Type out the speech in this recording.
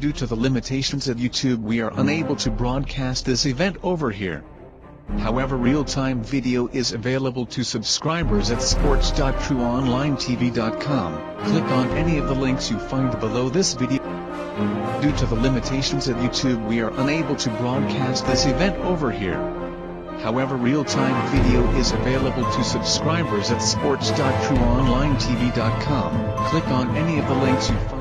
Due to the limitations at YouTube we are unable to broadcast this event over here. However real-time video is available to subscribers at sports.trueonlinetv.com. Click on any of the links you find below this video. Due to the limitations at YouTube we are unable to broadcast this event over here. However real-time video is available to subscribers at sports.trueonlinetv.com. Click on any of the links you find